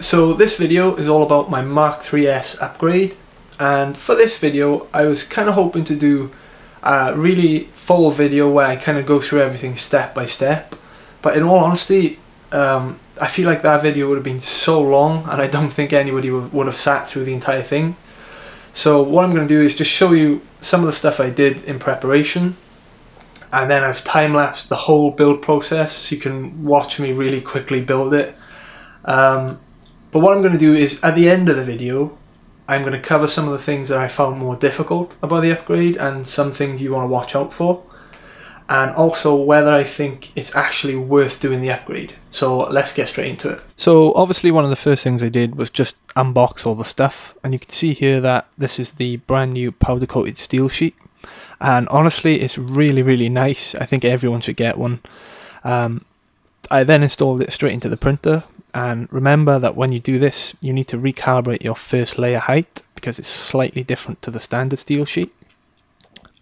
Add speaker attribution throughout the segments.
Speaker 1: So this video is all about my Mark 3S upgrade and for this video I was kind of hoping to do a really full video where I kind of go through everything step by step but in all honesty um, I feel like that video would have been so long and I don't think anybody would have sat through the entire thing. So what I'm going to do is just show you some of the stuff I did in preparation and then I've time-lapsed the whole build process so you can watch me really quickly build it. Um, but what I'm going to do is at the end of the video I'm going to cover some of the things that I found more difficult about the upgrade and some things you want to watch out for and also whether I think it's actually worth doing the upgrade. So let's get straight into it. So obviously one of the first things I did was just unbox all the stuff and you can see here that this is the brand new powder coated steel sheet and honestly it's really really nice. I think everyone should get one. Um, I then installed it straight into the printer and remember that when you do this you need to recalibrate your first layer height because it's slightly different to the standard steel sheet.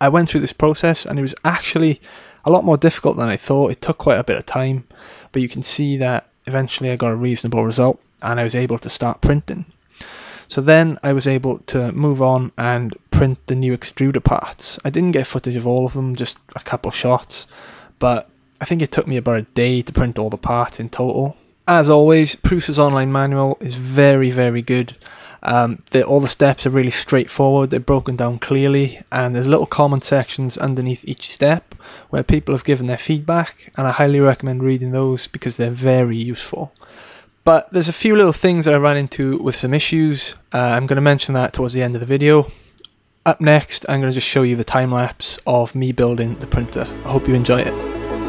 Speaker 1: I went through this process and it was actually a lot more difficult than I thought. It took quite a bit of time, but you can see that eventually I got a reasonable result and I was able to start printing. So then I was able to move on and print the new extruder parts. I didn't get footage of all of them, just a couple shots, but I think it took me about a day to print all the parts in total. As always, Prusa's online manual is very, very good. Um, all the steps are really straightforward, they're broken down clearly, and there's little comment sections underneath each step where people have given their feedback, and I highly recommend reading those because they're very useful. But there's a few little things that I ran into with some issues. Uh, I'm going to mention that towards the end of the video. Up next, I'm going to just show you the time lapse of me building the printer. I hope you enjoy it.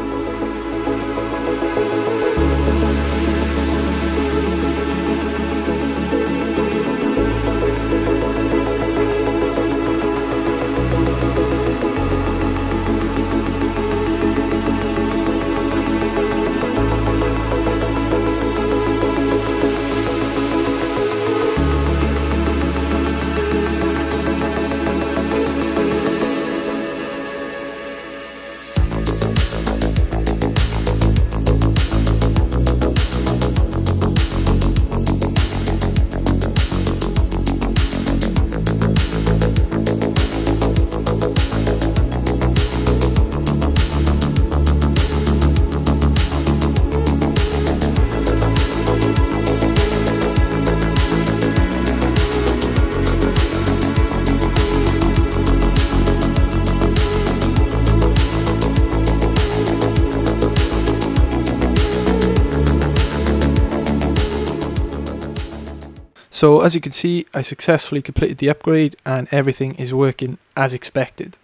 Speaker 1: So as you can see, I successfully completed the upgrade and everything is working as expected.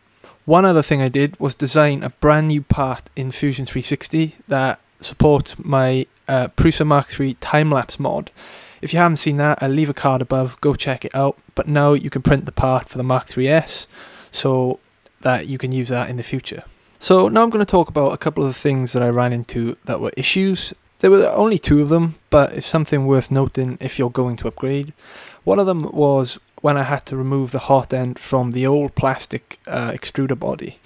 Speaker 1: One other thing I did was design a brand new part in Fusion 360 that supports my uh, Prusa Mark III time-lapse mod. If you haven't seen that, I'll leave a card above, go check it out. But now you can print the part for the Mark 3S so that you can use that in the future. So now I'm going to talk about a couple of the things that I ran into that were issues there were only two of them, but it's something worth noting if you're going to upgrade. One of them was when I had to remove the hot end from the old plastic uh, extruder body.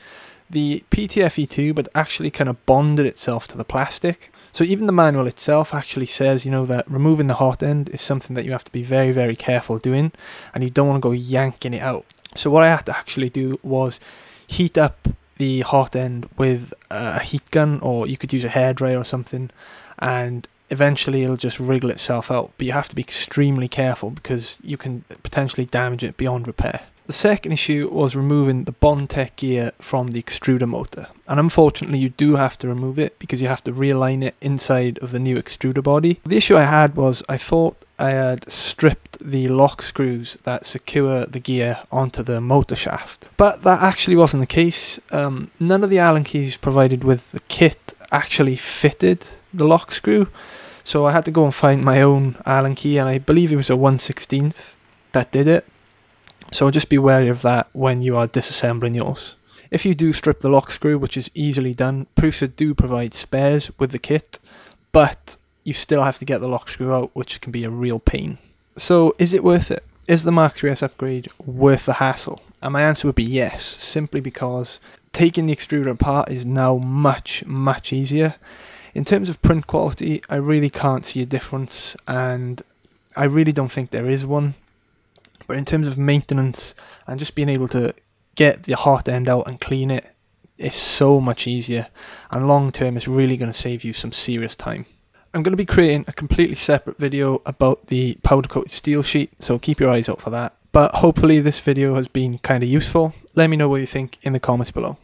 Speaker 1: The PTFE tube had actually kind of bonded itself to the plastic. So even the manual itself actually says, you know, that removing the hot end is something that you have to be very, very careful doing, and you don't want to go yanking it out. So what I had to actually do was heat up the hot end with a heat gun, or you could use a hairdryer or something, and eventually it'll just wriggle itself out. But you have to be extremely careful because you can potentially damage it beyond repair. The second issue was removing the Bondtech gear from the extruder motor. And unfortunately you do have to remove it because you have to realign it inside of the new extruder body. The issue I had was I thought I had stripped the lock screws that secure the gear onto the motor shaft. But that actually wasn't the case. Um, none of the Allen keys provided with the kit actually fitted the lock screw. So I had to go and find my own Allen key, and I believe it was a 116th that did it. So just be wary of that when you are disassembling yours. If you do strip the lock screw, which is easily done, Prusa do provide spares with the kit, but you still have to get the lock screw out, which can be a real pain. So is it worth it? Is the Mark 3S upgrade worth the hassle? And my answer would be yes, simply because taking the extruder apart is now much, much easier. In terms of print quality, I really can't see a difference, and I really don't think there is one. But in terms of maintenance and just being able to get the hot end out and clean it, it's so much easier. And long term, it's really going to save you some serious time. I'm going to be creating a completely separate video about the powder coated steel sheet, so keep your eyes out for that. But hopefully this video has been kind of useful. Let me know what you think in the comments below.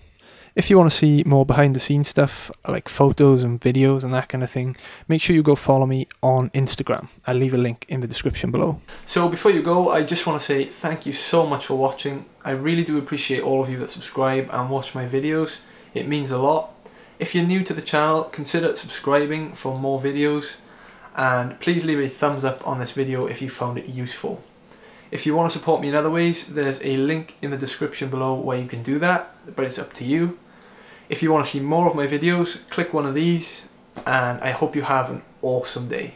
Speaker 1: If you want to see more behind the scenes stuff, like photos and videos and that kind of thing, make sure you go follow me on Instagram. I'll leave a link in the description below. So before you go, I just want to say thank you so much for watching. I really do appreciate all of you that subscribe and watch my videos. It means a lot. If you're new to the channel, consider subscribing for more videos and please leave a thumbs up on this video if you found it useful. If you want to support me in other ways, there's a link in the description below where you can do that, but it's up to you. If you want to see more of my videos, click one of these and I hope you have an awesome day.